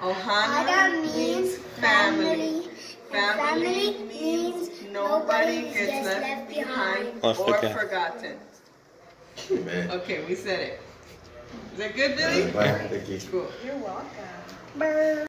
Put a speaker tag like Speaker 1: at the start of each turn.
Speaker 1: Ohana
Speaker 2: Ohana
Speaker 1: means family.
Speaker 2: family.
Speaker 1: Family means nobody gets left
Speaker 2: left
Speaker 1: behind or
Speaker 3: forgotten.
Speaker 4: Amen.
Speaker 1: Okay, we said it. Is that good, Billy?
Speaker 4: Bye. Thank you.
Speaker 1: Cool.
Speaker 5: You're welcome.
Speaker 2: Bye.